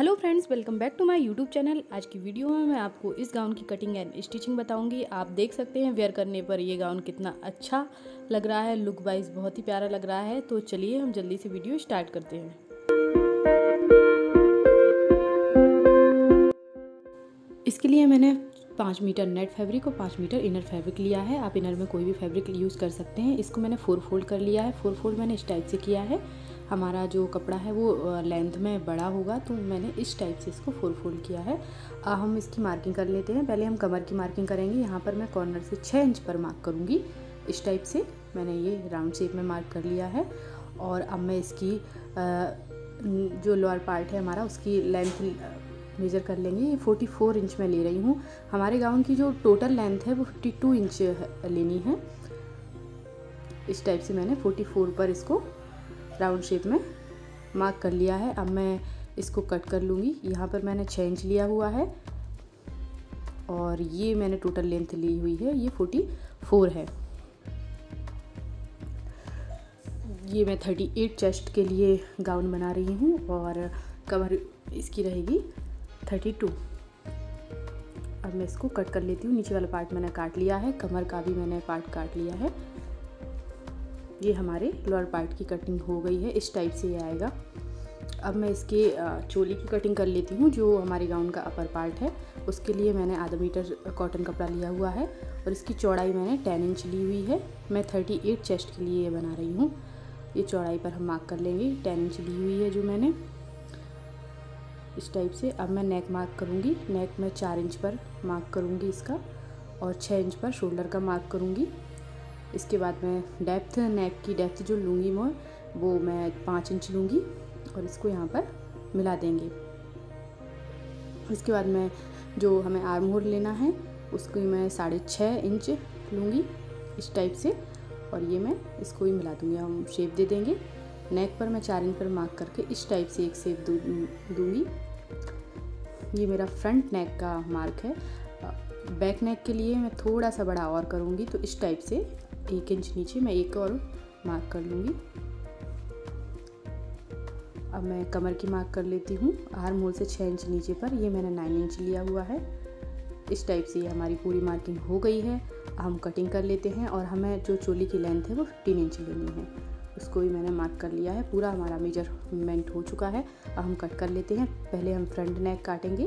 Hello friends, welcome back to my YouTube channel. आज की video में मैं आपको इस गाउन की कटिंग एंड स्टिचिंग बताऊँगी। आप देख सकते हैं, वेयर करने पर ये गाउन कितना अच्छा लग रहा है, लुक वाइज बहुत ही प्यारा लग रहा है। तो चलिए, हम जल्दी से वीडियो स्टार्ट करते हैं। इसके लिए मैंने पाँच मीटर नेट फैब्रिक और पाँच मीटर इनर फैब्रिक लिया है। आप इनर में कोई भी फैब्रिक यूज़ कर सकते हैं। इसको मैंने फोर फोल्ड कर लिया है। फोर फोल्ड मैंने इस टाइप से किया है। हमारा जो कपड़ा है वो लेंथ में बड़ा होगा तो मैंने इस टाइप से इसको फोर फोल्ड किया है। आ, हम इसकी मार्किंग कर लेते हैं। पहले हम कमर की मार्किंग करेंगे। यहाँ पर मैं कॉर्नर से छः इंच पर मार्क करूँगी। इस टाइप से मैंने ये राउंड शेप में मार्क कर लिया है। और अब मैं इसकी आ, जो लोअर पार्ट है हमारा उसकी लेंथ मेज़र कर लेंगे। ये 44 इंच में ले रही हूँ। हमारे गाउन की जो टोटल लेंथ है वो 52 इंच लेनी है। इस टाइप से मैंने 44 पर इसको राउंड शेप में मार्क कर लिया है। अब मैं इसको कट कर लूँगी। यहाँ पर मैंने छः इंच लिया हुआ है और ये मैंने टोटल लेंथ ली हुई है। ये फोर्टी फोर है। ये मैं थर्टी एट चेस्ट के लिए गाउन बना रही हूँ और कमर इसकी रहेगी थर्टी टू अब मैं इसको कट कर लेती हूँ। नीचे वाला पार्ट मैंने काट लिया है। कमर का भी मैंने पार्ट काट लिया है। ये हमारे लोअर पार्ट की कटिंग हो गई है, इस टाइप से ये आएगा। अब मैं इसके चोली की कटिंग कर लेती हूँ, जो हमारे गाउन का अपर पार्ट है। उसके लिए मैंने आधा मीटर कॉटन कपड़ा लिया हुआ है और इसकी चौड़ाई मैंने टेन इंच ली हुई है। मैं थर्टी एट चेस्ट के लिए ये बना रही हूँ। ये चौड़ाई पर हम मार्क कर लेंगे टेन इंच ली हुई है जो मैंने। इस टाइप से अब मैं नेक मार्क करूँगी। नेक में चार इंच पर मार्क करूँगी इसका और छः इंच पर शोल्डर का मार्क करूँगी। इसके बाद मैं डेप्थ नेक की डेप्थ जो लूँगी मैं वो मैं पाँच इंच लूँगी और इसको यहाँ पर मिला देंगे। इसके बाद मैं जो हमें आर्म होल लेना है, उसको मैं साढ़े छः इंच लूँगी इस टाइप से और ये मैं इसको ही मिला दूँगी। हम शेप दे देंगे। नेक पर मैं चार इंच पर मार्क करके इस टाइप से एक शेप दूँगी। ये मेरा फ्रंट नेक का मार्क है। बैक नेक के लिए मैं थोड़ा सा बड़ा और करूँगी तो इस टाइप से एक इंच नीचे मैं एक और मार्क कर लूँगी। अब मैं कमर की मार्क कर लेती हूँ। आर्म होल से छः इंच नीचे पर ये मैंने नाइन इंच लिया हुआ है। इस टाइप से ये हमारी पूरी मार्किंग हो गई है। हम कटिंग कर लेते हैं और हमें जो चोली की लेंथ है वो फिफ्टीन इंच लेनी है। उसको भी मैंने मार्क कर लिया है। पूरा हमारा मेज़रमेंट हो चुका है। अब हम कट कर लेते हैं। पहले हम फ्रंट नेक काटेंगे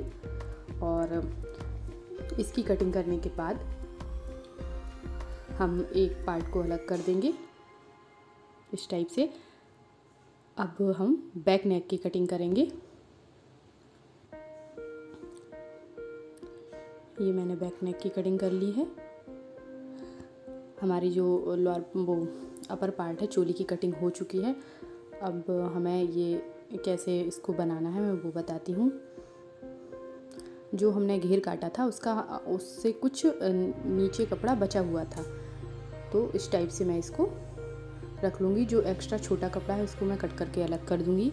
और इसकी कटिंग करने के बाद हम एक पार्ट को अलग कर देंगे। इस टाइप से। अब हम बैक नेक की कटिंग करेंगे। ये मैंने बैक नेक की कटिंग कर ली है। हमारी जो लोअर वो अपर पार्ट है, चोली की कटिंग हो चुकी है। अब हमें ये कैसे इसको बनाना है मैं वो बताती हूँ। जो हमने घेर काटा था, उसका, उससे कुछ नीचे कपड़ा बचा हुआ था। तो इस टाइप से मैं इसको रख लूँगी। जो एक्स्ट्रा छोटा कपड़ा है, उसको मैं कट करके अलग कर दूँगी।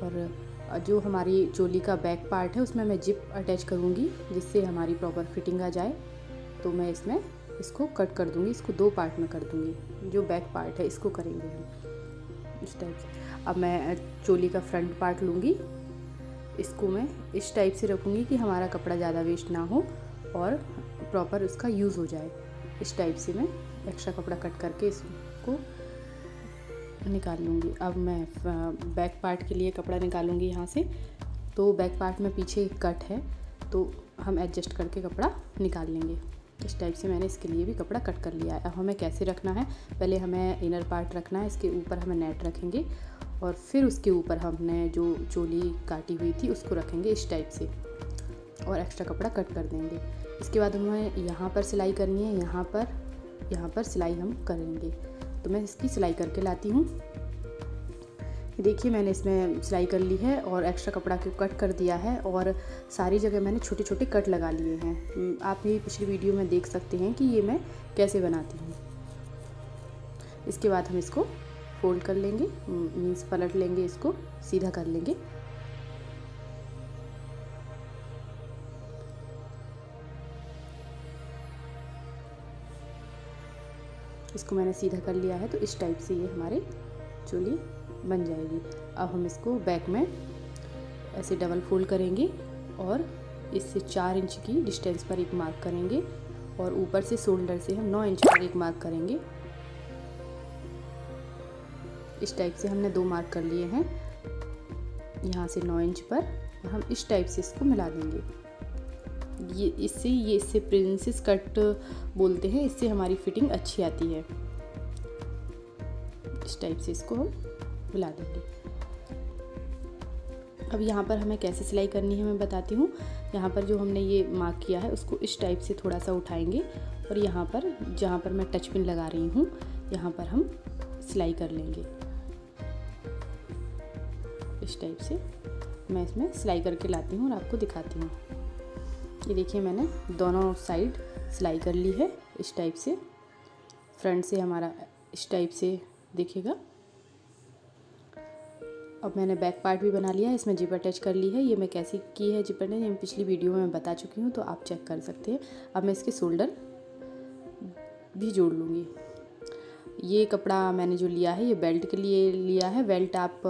और जो हमारी चोली का बैक पार्ट है, उसमें मैं जिप अटैच करूँगी, जिससे हमारी प्रॉपर फिटिंग आ जाए। तो मैं इसमें इसको कट कर दूँगी, इसको दो पार्ट में कर दूँगी। जो बैक पार्ट है, इसको करेंगे हम। इस टाइप से। अब मैं चोली का फ्रंट पार्ट लूँगी। इसको मैं इस टाइप से रखूँगी कि हमारा कपड़ा ज़्यादा वेस्ट ना हो, और प्रॉपर उसका यूज़ हो जाए। इस टाइप से मैं एक्स्ट्रा कपड़ा कट करके इसको निकाल लूँगी। अब मैं बैक पार्ट के लिए कपड़ा निकालूँगी यहाँ से। तो बैक पार्ट में पीछे कट है तो हम एडजस्ट करके कपड़ा निकाल लेंगे। इस टाइप से मैंने इसके लिए भी कपड़ा कट कर लिया है। अब हमें कैसे रखना है? पहले हमें इनर पार्ट रखना है, इसके ऊपर हमें नेट रखेंगे और फिर उसके ऊपर हमने जो चोली काटी हुई थी, उसको रखेंगे इस टाइप से और एक्स्ट्रा कपड़ा कट कर देंगे। इसके बाद हमें यहाँ पर सिलाई करनी है, यहाँ पर यहाँ पर सिलाई हम करेंगे। तो मैं इसकी सिलाई करके लाती हूँ। देखिए, मैंने इसमें सिलाई कर ली है और एक्स्ट्रा कपड़ा को कट कर दिया है और सारी जगह मैंने छोटे छोटे कट लगा लिए हैं। आप ये पिछली वीडियो में देख सकते हैं कि ये मैं कैसे बनाती हूँ। इसके बाद हम इसको फोल्ड कर लेंगे मीन्स पलट लेंगे इसको, सीधा कर लेंगे। इसको मैंने सीधा कर लिया है तो इस टाइप से ये हमारे चोली बन जाएगी। अब हम इसको बैक में ऐसे डबल फोल्ड करेंगे और इससे चार इंच की डिस्टेंस पर एक मार्क करेंगे और ऊपर से शोल्डर से हम नौ इंच पर एक मार्क करेंगे। इस टाइप से हमने दो मार्क कर लिए हैं। यहाँ से नौ इंच पर हम इस टाइप से इसको मिला देंगे। ये, इससे ये, इससे प्रिंसेस कट बोलते हैं, इससे हमारी फिटिंग अच्छी आती है। इस टाइप से इसको हम मिला देंगे। अब यहाँ पर हमें कैसे सिलाई करनी है मैं बताती हूँ। यहाँ पर जो हमने ये मार्क किया है, उसको इस टाइप से थोड़ा सा उठाएँगे और यहाँ पर, जहाँ पर मैं टच पिन लगा रही हूँ, यहाँ पर हम सिलाई कर लेंगे। इस टाइप से मैं इसमें सिलाई करके लाती हूँ और आपको दिखाती हूँ। ये देखिए मैंने दोनों साइड सिलाई कर ली है इस टाइप से। फ्रंट से हमारा इस टाइप से देखिएगा अब मैंने बैक पार्ट भी बना लिया है इसमें जिप अटैच कर ली है। ये मैं कैसी की है जिप अटैच पिछली वीडियो में बता चुकी हूँ तो आप चेक कर सकते हैं। अब मैं इसके शोल्डर भी जोड़ लूँगी। ये कपड़ा मैंने जो लिया है, ये बेल्ट के लिए लिया है। बेल्ट आप,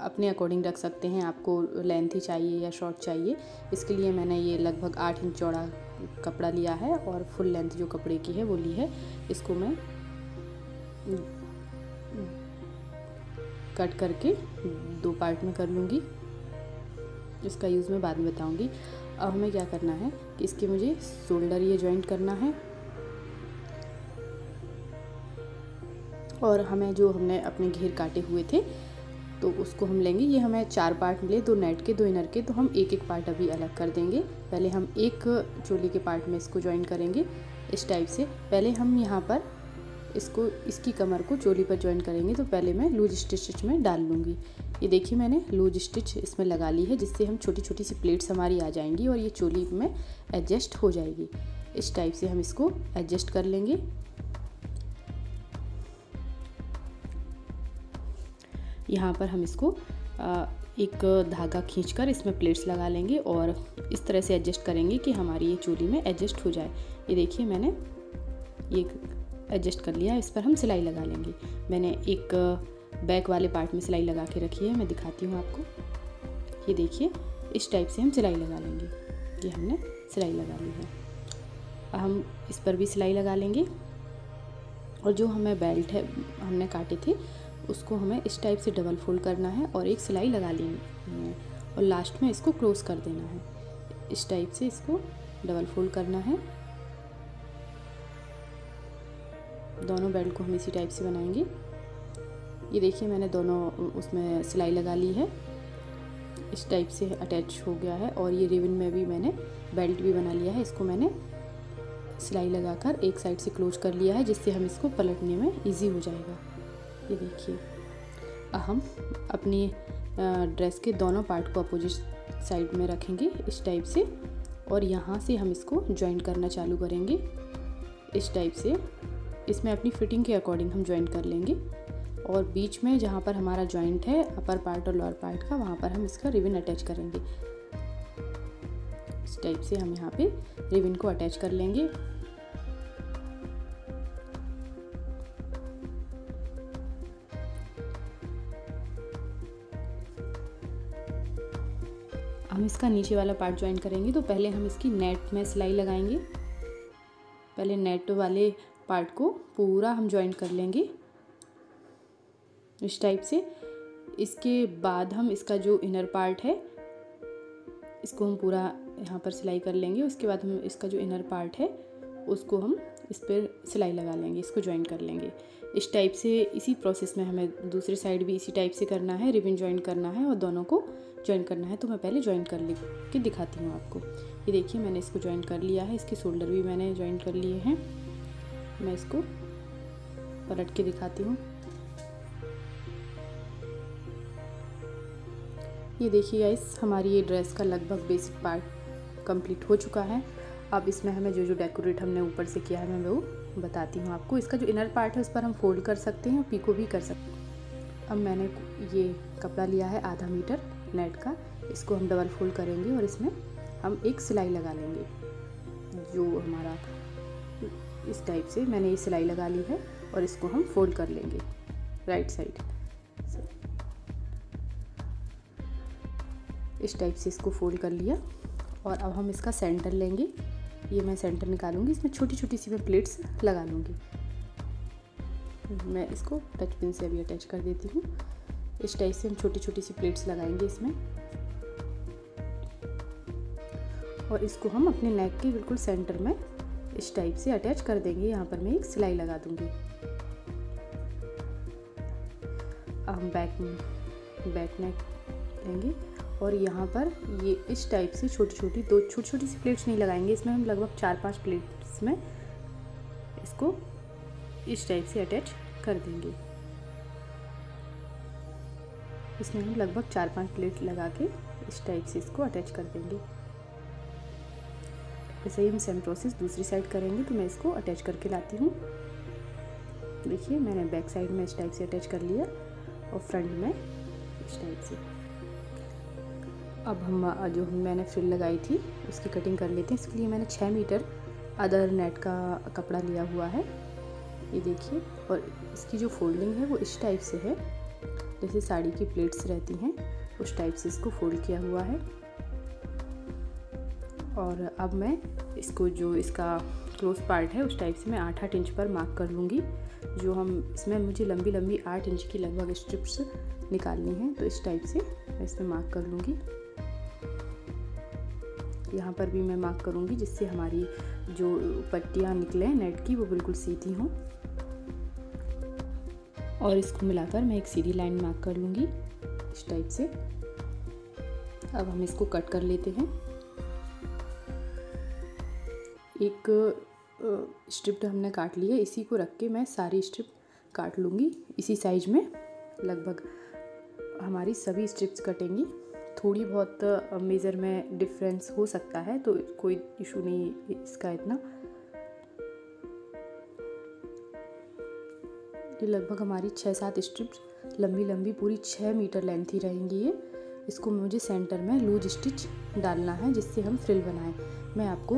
अपने अकॉर्डिंग रख सकते हैं। आपको लेंथ ही चाहिए या शॉर्ट चाहिए। इसके लिए मैंने ये लगभग आठ इंच चौड़ा कपड़ा लिया है और फुल लेंथ जो कपड़े की है, वो ली है। इसको मैं कट करके दो पार्ट में कर लूँगी। इसका यूज़ मैं बाद में बताऊँगी। अब हमें क्या करना है कि इसके मुझे शोल्डर ये जॉइंट करना है। और हमें जो हमने अपने घेर काटे हुए थे तो उसको हम लेंगे। ये हमें चार पार्ट मिले, दो नेट के, दो इनर के तो हम एक एक पार्ट अभी अलग कर देंगे। पहले हम एक चोली के पार्ट में इसको ज्वाइन करेंगे, इस टाइप से। पहले हम यहाँ पर इसको, इसकी कमर को चोली पर ज्वाइन करेंगे तो पहले मैं लूज स्टिच में डाल लूँगी। ये देखिए मैंने लूज स्टिच इसमें लगा ली है, जिससे हम छोटी छोटी सी प्लेट्स हमारी आ जाएँगी और ये चोली में एडजस्ट हो जाएगी। इस टाइप से हम इसको एडजस्ट कर लेंगे। यहाँ पर हम इसको एक धागा खींचकर इसमें प्लेट्स लगा लेंगे और इस तरह से एडजस्ट करेंगे कि हमारी ये चूली में एडजस्ट हो जाए। ये देखिए मैंने ये एडजस्ट कर लिया, इस पर हम सिलाई लगा लेंगे। मैंने एक बैक वाले पार्ट में सिलाई लगा के रखी है, मैं दिखाती हूँ आपको। ये देखिए, इस टाइप से हम सिलाई लगा लेंगे। ये हमने सिलाई लगा ली है। हम इस पर भी सिलाई लगा लेंगे। और जो हमें बेल्ट है, हमने काटे थे उसको हमें इस टाइप से डबल फोल्ड करना है और एक सिलाई लगा लेनी है। और लास्ट में इसको क्लोज कर देना है। इस टाइप से इसको डबल फोल्ड करना है। दोनों बेल्ट को हम इसी टाइप से बनाएँगे। ये देखिए मैंने दोनों, उसमें सिलाई लगा ली है। इस टाइप से अटैच हो गया है और ये रिबन में भी मैंने बेल्ट भी बना लिया है। इसको मैंने सिलाई लगाकर एक साइड से क्लोज कर लिया है, जिससे हम इसको पलटने में इजी हो जाएगा। ये देखिए। हम अपनी ड्रेस के दोनों पार्ट को अपोजिट साइड में रखेंगे इस टाइप से और यहाँ से हम इसको ज्वाइन करना चालू करेंगे इस टाइप से। इसमें अपनी फिटिंग के अकॉर्डिंग हम ज्वाइन कर लेंगे और बीच में जहाँ पर हमारा जॉइंट है अपर पार्ट और लोअर पार्ट का, वहाँ पर हम इसका रिबन अटैच करेंगे। इस टाइप से हम यहाँ पे रिबन को अटैच कर लेंगे। इसका नीचे वाला पार्ट ज्वाइन करेंगे तो पहले हम इसकी नेट में सिलाई लगाएँगे। पहले नेट वाले पार्ट को पूरा हम ज्वाइन कर लेंगे इस टाइप से। इसके बाद हम इसका जो इनर पार्ट है, इसको हम पूरा यहाँ पर सिलाई कर लेंगे। उसके बाद हम इसका जो इनर पार्ट है, उसको हम इस पर सिलाई लगा लेंगे, इसको ज्वाइन कर लेंगे। इस टाइप से इसी प्रोसेस में हमें दूसरी साइड भी इसी टाइप से करना है रिबिन ज्वाइन करना है और दोनों को ज्वाइन करना है तो मैं पहले ज्वाइन कर ले के दिखाती हूँ आपको। ये देखिए, मैंने इसको ज्वाइन कर लिया है। इसके शोल्डर भी मैंने ज्वाइन कर लिए हैं। मैं इसको पलट के दिखाती हूँ। ये देखिए गाइस हमारी ये ड्रेस का लगभग बेसिक पार्ट कंप्लीट हो चुका है। अब इसमें हमें जो जो डेकोरेट हमने ऊपर से किया है, मैं वो बताती हूँ आपको। इसका जो इनर पार्ट है, उस पर हम फोल्ड कर सकते हैं और पीको भी कर सकते हैं। अब मैंने ये कपड़ा लिया है आधा मीटर। नेट का, इसको हम डबल फोल्ड करेंगे और इसमें हम एक सिलाई लगा लेंगे। जो हमारा, इस टाइप से मैंने ये सिलाई लगा ली है और इसको हम फोल्ड कर लेंगे, राइट साइड। इस टाइप से इसको फोल्ड कर लिया और अब हम इसका सेंटर लेंगे। ये मैं सेंटर निकालूँगी, इसमें छोटी छोटी सी मैं प्लेट्स लगा लूँगी। मैं इसको टच पिन से अभी अटैच कर देती हूँ। इस टाइप से हम छोटी छोटी सी प्लेट्स लगाएँगे इसमें। और इसको हम अपने नेक के बिल्कुल सेंटर में इस टाइप से अटैच कर देंगे। यहाँ पर मैं एक सिलाई लगा दूँगी। हम बैक बैक नेक लेंगे और यहाँ पर ये इस टाइप से छोटी छोटी दो छोटी छोटी सी प्लेट्स नहीं लगाएँगे। इसमें हम लगभग चार पाँच प्लेट्स में इसको इस टाइप से अटैच कर देंगे। इसमें हम लगभग चार पाँच प्लेट लगा के इस टाइप से इसको अटैच कर देंगे। ऐसे ही हम सेम प्रोसेस दूसरी साइड करेंगे तो मैं इसको अटैच करके लाती हूँ। देखिए, मैंने बैक साइड में इस टाइप से अटैच कर लिया और फ्रंट में इस टाइप से। अब हम जो मैंने फ्रिल लगाई थी, उसकी कटिंग कर लेते हैं। इसके लिए मैंने छः मीटर अदर नेट का कपड़ा लिया हुआ है। ये देखिए, और इसकी जो फोल्डिंग है वो इस टाइप से है। जैसे साड़ी की प्लेट्स रहती हैं, उस टाइप से इसको फोल्ड किया हुआ है। और अब मैं इसको जो इसका क्लोज पार्ट है, उस टाइप से मैं आठ आठ इंच पर मार्क कर लूँगी। जो हम इसमें मुझे लंबी लंबी आठ इंच की लगभग स्ट्रिप्स निकालनी है तो इस टाइप से मैं इसमें मार्क कर लूँगी। यहाँ पर भी मैं मार्क करूँगी जिससे हमारी जो पट्टियाँ निकले नेट की, वो बिल्कुल सीधी हों। और इसको मिलाकर मैं एक सीधी लाइन मार्क कर लूँगी, इस टाइप से। अब हम इसको कट कर लेते हैं। एक स्ट्रिप हमने काट ली है, इसी को रख के मैं सारी स्ट्रिप काट लूँगी इसी साइज़ में। लगभग हमारी सभी स्ट्रिप्स कटेंगी। थोड़ी बहुत मेज़र में डिफरेंस हो सकता है तो कोई इशू नहीं इसका इतना। ये लगभग हमारी छः सात स्ट्रिप्स लंबी लंबी पूरी छः मीटर लेंथ ही रहेंगी ये। इसको मुझे सेंटर में लूज स्टिच डालना है, जिससे हम फ्रिल बनाएँ। मैं आपको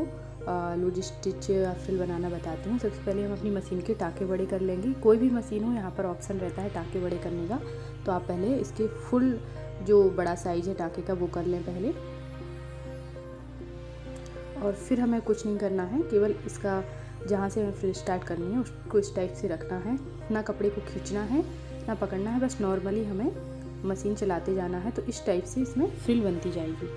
लूज स्टिच या फ्रिल बनाना बताती हूँ। सबसे पहले हम अपनी मशीन के टाके बड़े कर लेंगे। कोई भी मशीन हो, यहाँ पर ऑप्शन रहता है टाके बड़े करने का। तो आप पहले इसके फुल जो बड़ा साइज़ है टाके का वो कर लें पहले। और फिर हमें कुछ नहीं करना है, केवल इसका जहाँ से फ्रिल स्टार्ट करनी है उसको इस टाइप से रखना है। ना कपड़े को खींचना है ना पकड़ना है बस नॉर्मली हमें मशीन चलाते जाना है तो इस टाइप से इसमें फ्रिल बनती जाएगी।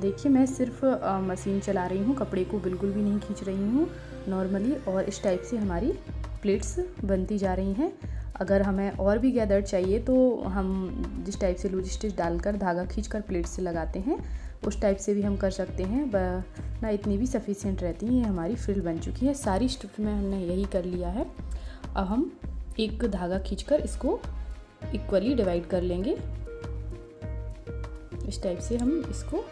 देखिए मैं सिर्फ़ आ, मशीन चला रही हूँ कपड़े को बिल्कुल भी नहीं खींच रही हूँ नॉर्मली और इस टाइप से हमारी प्लेट्स बनती जा रही हैं। अगर हमें और भी गैदर चाहिए तो हम जिस टाइप से लूज स्टिच डालकर धागा खींच कर से लगाते हैं। उस टाइप से भी हम कर सकते हैं। ना इतनी भी सफिशियंट रहती है, ये हमारी फ्रिल बन चुकी है। सारी स्ट्रिप में हमने यही कर लिया है। अब हम एक धागा खींचकर इसको इक्वली डिवाइड कर लेंगे। इस टाइप से हम इसको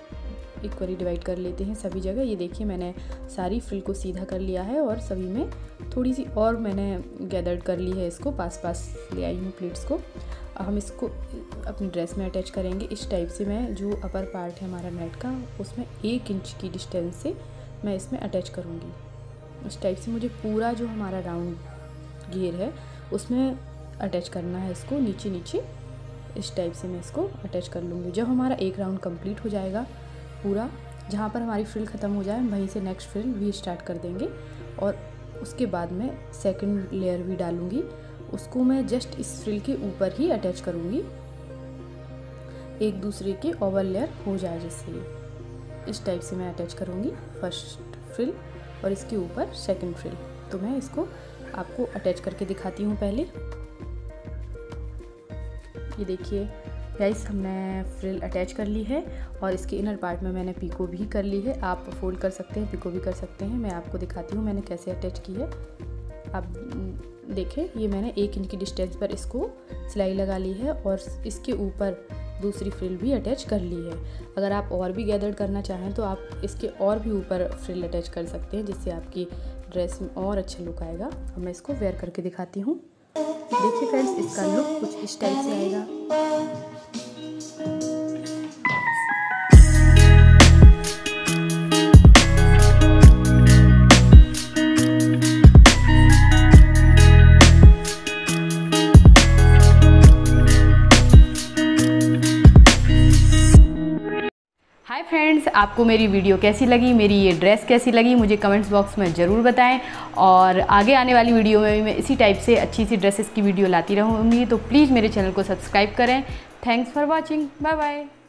इक्वली डिवाइड कर लेते हैं सभी जगह। ये देखिए मैंने सारी फ्रिल को सीधा कर लिया है और सभी में थोड़ी सी और मैंने गैदर्ड कर ली है इसको पास पास ले आई हूँ प्लेट्स को। हम इसको अपनी ड्रेस में अटैच करेंगे। इस टाइप से मैं जो अपर पार्ट है हमारा नेट का, उसमें एक इंच की डिस्टेंस से मैं इसमें अटैच करूँगी। उस टाइप से मुझे पूरा जो हमारा राउंड घेर है, उसमें अटैच करना है इसको। नीचे नीचे इस टाइप से मैं इसको अटैच कर लूँगी। जब हमारा एक राउंड कंप्लीट हो जाएगा पूरा, जहाँ पर हमारी फ्रिल ख़त्म हो जाए वहीं से नेक्स्ट फ्रिल भी स्टार्ट कर देंगे। और उसके बाद में सेकंड लेयर भी डालूँगी। उसको मैं जस्ट इस फ्रिल के ऊपर ही अटैच करूँगी। एक दूसरे के ओवर लेयर हो जाए जैसे इस टाइप से मैं अटैच करूँगी फ़र्स्ट फ्रिल और इसके ऊपर सेकंड फ्रिल तो मैं इसको आपको अटैच करके दिखाती हूँ पहले। ये देखिए गाइस हमने फ्रिल अटैच कर ली है और इसके इनर पार्ट में मैंने पिको भी कर ली है। आप फोल्ड कर सकते हैं पीको भी कर सकते हैं। मैं आपको दिखाती हूँ मैंने कैसे अटैच की है। आप देखें, ये मैंने एक इंच की डिस्टेंस पर इसको सिलाई लगा ली है और इसके ऊपर दूसरी फ्रिल भी अटैच कर ली है। अगर आप और भी गैदर्ड करना चाहें तो आप इसके और भी ऊपर फ्रिल अटैच कर सकते हैं, जिससे आपकी ड्रेस में और अच्छा लुक आएगा। और मैं इसको वेयर करके दिखाती हूँ। देखिए फ्रेंड्स इसका लुक कुछ इस टाइप से आएगा। आपको मेरी वीडियो कैसी लगी, मेरी ये ड्रेस कैसी लगी, मुझे कमेंट्स बॉक्स में ज़रूर बताएँ। और आगे आने वाली वीडियो में भी मैं इसी टाइप से अच्छी सी ड्रेसेस की वीडियो लाती रहूँगी तो प्लीज़ मेरे चैनल को सब्सक्राइब करें। Thanks for watching bye bye